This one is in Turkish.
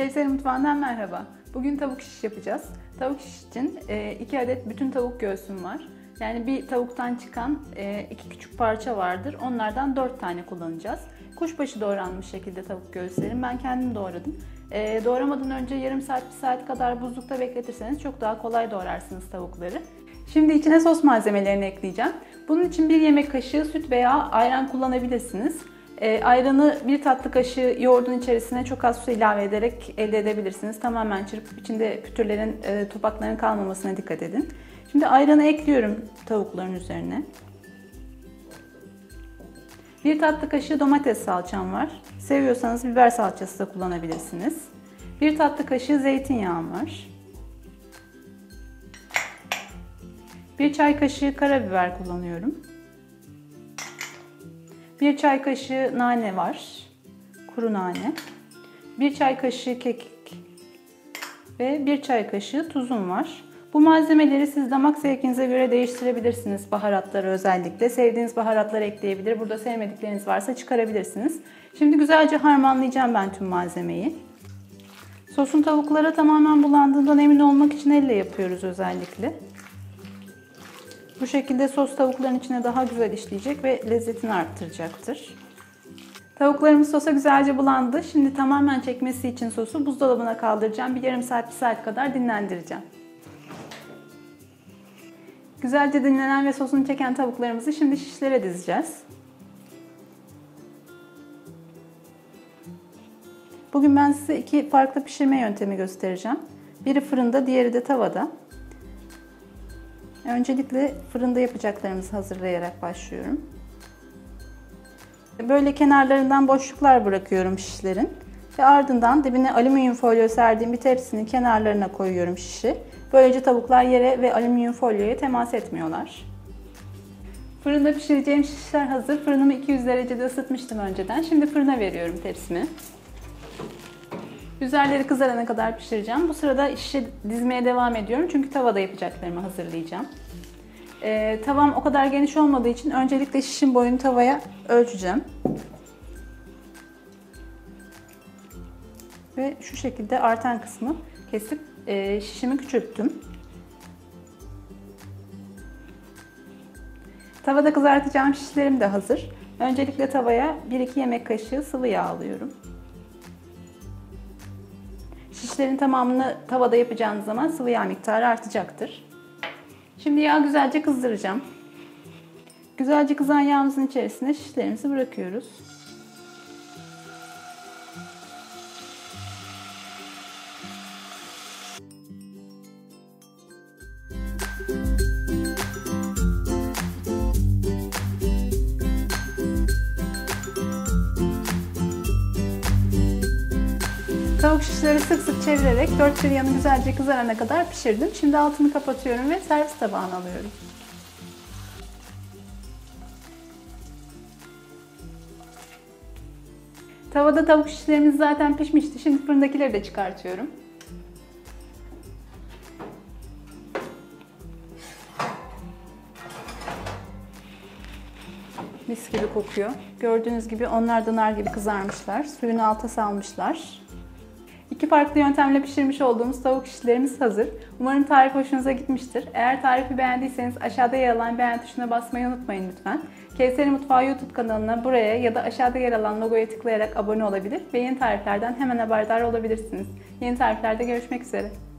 Kevser Mutfağı'ndan merhaba. Bugün tavuk şiş yapacağız. Tavuk şiş için 2 adet bütün tavuk göğsüm var. Yani bir tavuktan çıkan e, iki küçük parça vardır. Onlardan 4 tane kullanacağız. Kuşbaşı doğranmış şekilde tavuk göğüslerim. Ben kendim doğradım. E, doğramadan önce yarım saat, bir saat kadar buzlukta bekletirseniz çok daha kolay doğrarsınız tavukları. Şimdi içine sos malzemelerini ekleyeceğim. Bunun için bir yemek kaşığı süt veya ayran kullanabilirsiniz. E, ayranı bir tatlı kaşığı yoğurdun içerisine çok az su ilave ederek elde edebilirsiniz. Tamamen çırpıp içinde pütürlerin, e, topakların kalmamasına dikkat edin. Şimdi ayranı ekliyorum tavukların üzerine. Bir tatlı kaşığı domates salçam var. Seviyorsanız biber salçası da kullanabilirsiniz. Bir tatlı kaşığı zeytinyağım var. Bir çay kaşığı karabiber kullanıyorum. Bir çay kaşığı nane var. Kuru nane. Bir çay kaşığı kekik ve bir çay kaşığı tuzum var. Bu malzemeleri siz damak zevkinize göre değiştirebilirsiniz. Baharatları özellikle. Sevdiğiniz baharatları ekleyebilir. Burada sevmedikleriniz varsa çıkarabilirsiniz. Şimdi güzelce harmanlayacağım ben tüm malzemeyi. Sosun tavuklara tamamen bulandığından emin olmak için elle yapıyoruz özellikle. Bu şekilde sos tavukların içine daha güzel işleyecek ve lezzetini arttıracaktır. Tavuklarımız sosa güzelce bulandı. Şimdi tamamen çekmesi için sosu buzdolabına kaldıracağım. Bir yarım saat, bir saat kadar dinlendireceğim. Güzelce dinlenen ve sosunu çeken tavuklarımızı şimdi şişlere dizeceğiz. Bugün ben size iki farklı pişirme yöntemi göstereceğim. Biri fırında, diğeri de tavada. Öncelikle fırında yapacaklarımızı hazırlayarak başlıyorum. Böyle kenarlarından boşluklar bırakıyorum şişlerin. Ve ardından dibine alüminyum folyo serdiğim bir tepsinin kenarlarına koyuyorum şişi. Böylece tavuklar yere ve alüminyum folyoya temas etmiyorlar. Fırında pişireceğim şişler hazır. Fırınımı 200 derecede ısıtmıştım önceden. Şimdi fırına veriyorum tepsimi. Üzerleri kızarana kadar pişireceğim. Bu sırada şişe dizmeye devam ediyorum. Çünkü tavada yapacaklarımı hazırlayacağım. Ee, tavam o kadar geniş olmadığı için öncelikle şişin boyunu tavaya ölçeceğim. Ve şu şekilde artan kısmı kesip e, şişimi küçülttüm. Tavada kızartacağım şişlerim de hazır. Öncelikle tavaya 1-2 yemek kaşığı sıvı yağ alıyorum. Şişlerin tamamını tavada yapacağınız zaman sıvı yağ miktarı artacaktır. Şimdi yağ güzelce kızdıracağım. Güzelce kızan yağımızın içerisine şişlerimizi bırakıyoruz. Tavuk şişleri sık sık çevirerek dört bir yanı güzelce kızarana kadar pişirdim. Şimdi altını kapatıyorum ve servis tabağına alıyorum. Tavada tavuk şişlerimiz zaten pişmişti. Şimdi fırındakileri de çıkartıyorum. Mis gibi kokuyor. Gördüğünüz gibi onlar da nar gibi kızarmışlar. Suyunu alta salmışlar. İki farklı yöntemle pişirmiş olduğumuz tavuk şişlerimiz hazır. Umarım tarif hoşunuza gitmiştir. Eğer tarifi beğendiyseniz aşağıda yer alan beğen tuşuna basmayı unutmayın lütfen. Kevser'i Mutfağı YouTube kanalına buraya ya da aşağıda yer alan logoya tıklayarak abone olabilir ve yeni tariflerden hemen haberdar olabilirsiniz. Yeni tariflerde görüşmek üzere.